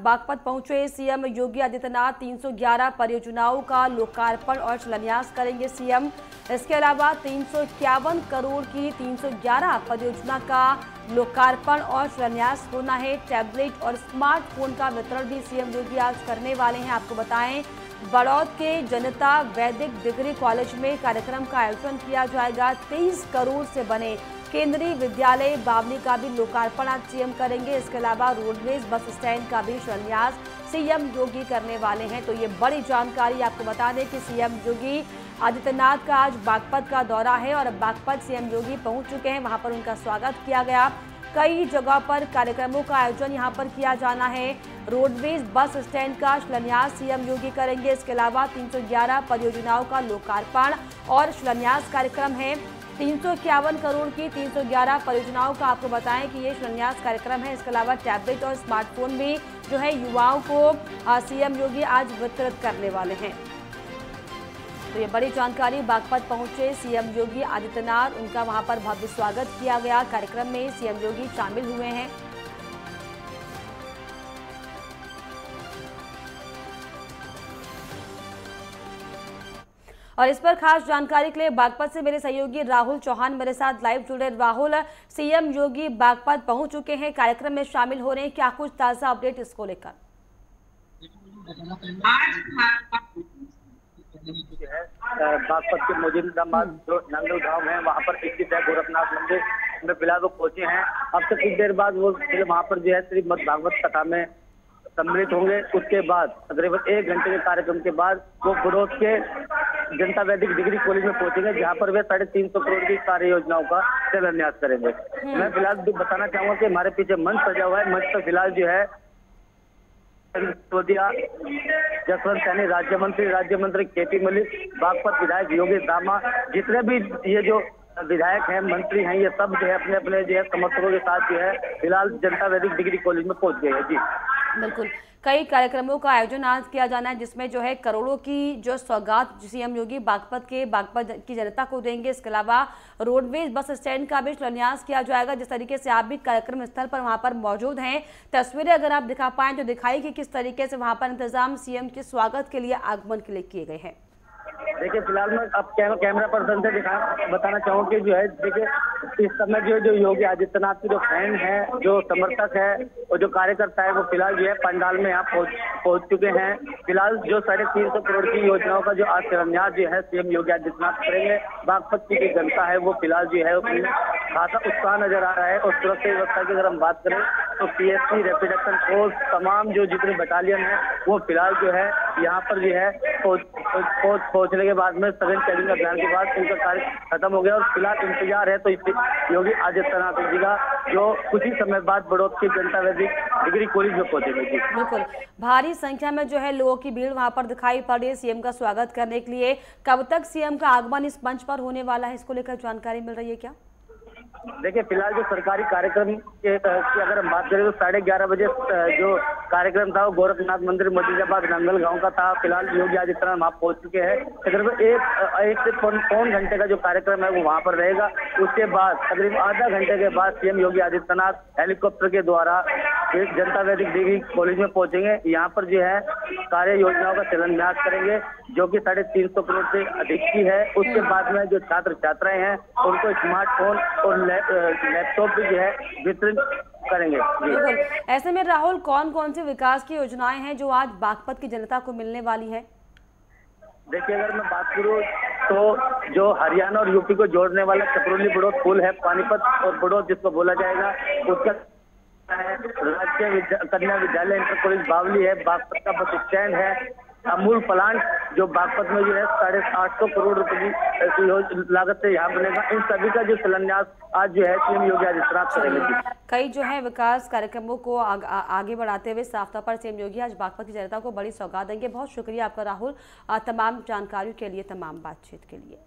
बागपत पहुँचे सीएम योगी आदित्यनाथ। 311 परियोजनाओं का लोकार्पण और शिलान्यास करेंगे सीएम। इसके अलावा तीन सौ इक्यावन करोड़ की 311 परियोजना का लोकार्पण और शिलान्यास होना है। टैबलेट और स्मार्टफ़ोन का वितरण भी सीएम योगी आज करने वाले हैं। आपको बताएँ बड़ौद के जनता वैदिक डिग्री कॉलेज में कार्यक्रम का आयोजन किया जाएगा। तेईस करोड़ से बने केंद्रीय विद्यालय बावली का भी लोकार्पण आज सीएम करेंगे। इसके अलावा रोडवेज़, बस स्टैंड का भी शिलान्यास सीएम योगी करने वाले हैं। तो ये बड़ी जानकारी आपको बता दें कि सीएम योगी आदित्यनाथ का आज बागपत का दौरा है और बागपत सीएम योगी पहुँच चुके हैं। वहाँ पर उनका स्वागत किया गया। कई जगह पर कार्यक्रमों का आयोजन यहाँ पर किया जाना है। रोडवेज़, बस स्टैंड का शिलान्यास सीएम योगी करेंगे। इसके अलावा 311 परियोजनाओं का लोकार्पण और शिलान्यास कार्यक्रम है। तीन करोड़ की 311 परियोजनाओं का आपको बताएँ कि ये शिलान्यास कार्यक्रम है। इसके अलावा टैबलेट और स्मार्टफ़ोन भी जो है युवाओं को सीएम योगी आज वितरित करने वाले हैं। तो ये बड़ी जानकारी बागपत पहुँचे सीएम योगी आदित्यनाथ। उनका वहाँ पर भव्य स्वागत किया गया। कार्यक्रम में सीएम योगी शामिल हुए हैं। और इस पर खास जानकारी के लिए बागपत से मेरे सहयोगी राहुल चौहान मेरे साथ लाइव जुड़े राहुल सीएम योगी बागपत पहुँच चुके हैं। कार्यक्रम में शामिल हो रहे हैं। क्या कुछ ताज़ा अपडेट इसको लेकर? बागपत के गाँव है, वहाँ गोरखनाथ मंदिर। में फ़िलहाल वो पहुँचे हैं। अब से कुछ देर बाद वो वहाँ पर जो है श्रीमद भागवत कथा में सम्मिलित होंगे। उसके बाद तकरीबन एक घंटे के कार्यक्रम के बाद वो बड़ोद के जनता वैदिक डिग्री कॉलेज में पहुँचेंगे जहाँ पर वे साढ़े तीन सौ करोड़ की कार्य योजनाओं का शिलान्यास करेंगे। हम्म। मैं फ़िलहाल बताना चाहूँगा कि हमारे पीछे मंच सजा हुआ है। मंच पर फ़िलहाल जो है सिसोदिया जसवंत सैनी राज्य मंत्री राज्य मंत्री के पी मलिक बागपत विधायक योगी दामा जितने भी ये जो विधायक हैं मंत्री हैं ये सब जो है अपने अपने जो है समर्थकों के साथ जो है फ़िलहाल जनता वैदिक डिग्री कॉलेज में पहुँच गए हैं। जी। बिल्कुल। कई कार्यक्रमों का आयोजन आज किया जाना है, जिसमें जो है करोड़ों की जो सौगात सीएम योगी बागपत के, बागपत की जनता को देंगे। इसके अलावा रोडवेज़ बस स्टैंड का भी शिलान्यास किया जाएगा, जिस तरीके से आप भी कार्यक्रम स्थल पर वहाँ पर मौजूद हैं। तस्वीरें अगर आप दिखा पाएँ तो दिखाई कि किस तरीके से वहाँ पर इंतज़ाम सीएम के स्वागत के लिए, आगमन के लिए किए गए हैं। देखिए, फ़िलहाल मैं अब कैमरा पर्सन से दिखा, बताना चाहूँ कि जो है, देखिए, इस समय जो जो योगी आदित्यनाथ की जो फ़ैन है, जो समर्थक है, और जो कार्यकर्ता है, वो फ़िलहाल जो है पंडाल में यहाँ पहुँच, पहुँच चुके हैं। फ़िलहाल जो साढ़े तीन सौ करोड़ की योजनाओं का जो आज शिलान्यास जो है, सीएम योगी आदित्यनाथ करेंगे। बागपत की जनता है, वो फ़िलहाल जो है खासा उत्साह नज़र आ रहा है और सुरक्षा व्यवस्था की अगर हम बात करें तो पीएससी रैपिड एक्शन फोर्स तमाम जो जितने बटालियन है, वो फ़िलहाल जो है, यहाँ पर जो है। फौज पहुँचने के बाद में सघन चेकिंग अभियान के बाद उनका कार्य खत्म हो गया और फ़िलहाल इंतज़ार है तो योगी आदित्यनाथ जी का, जो कुछ ही समय बाद बड़ौद की जनता वैदिक डिग्री कॉलेज में पहुंचेगी बिल्कुल। भारी संख्या में जो है लोगों की भीड़ वहाँ पर दिखाई पड़ रही है। सीएम का स्वागत करने के लिए कब तक सीएम का आगमन इस मंच पर होने वाला है, इसको लेकर जानकारी मिल रही है क्या? देखिए, फ़िलहाल जो सरकारी कार्यक्रम के की अगर हम बात करें तो साढ़े ग्यारह बजे जो कार्यक्रम था वो गोरखनाथ मंदिर मजीजाबाद नंगल गाँव का था। फ़िलहाल योगी आदित्यनाथ वहाँ पहुँच चुके हैं। तकरीबन एक एक से पौन घंटे का जो कार्यक्रम है वो वहाँ पर रहेगा। उसके बाद, तकरीबन आधा घंटे के बाद सीएम योगी आदित्यनाथ हेलीकॉप्टर के द्वारा एक जनता वैदिक डिग्री कॉलेज में पहुँचेंगे। यहाँ पर जो है कार्य योजनाओं का शिलान्यास करेंगे जो कि साढ़े तीन सौ करोड़ से अधिक की है। उसके बाद में जो छात्र छात्राएँ हैं उनको स्मार्टफ़ोन और लैपटॉप भी जो है वितरित करेंगे। बिल्कुल। ऐसे में राहुल कौन कौन सी विकास की योजनाएँ हैं जो आज बागपत की जनता को मिलने वाली है? देखिए अगर मैं बात करूँ तो जो हरियाणा और यूपी को जोड़ने वाला चपरोली बड़ौद पुल है पानीपत और बड़ोद जिसको बोला जाएगा उसका राज्य कन्या विद्यालय इंटर कॉलेज बावली है बागपत का बस स्टैंड है। अमूल प्लांट जो बागपत में जो है साढ़े आठ सौ करोड़ रुपए की लागत से यहाँ बनेगा। इन सभी का जो शिलान्यास आज जो है सीएम योगी आदित्यनाथ करेंगे। कई जो है विकास कार्यक्रमों को आग, आ, आगे बढ़ाते हुए साफ़ तौर पर सीएम योगी आज बागपत की जनता को बड़ी सौगात देंगे। बहुत शुक्रिया आपका राहुल। तमाम जानकारियों के लिए तमाम बातचीत के लिए।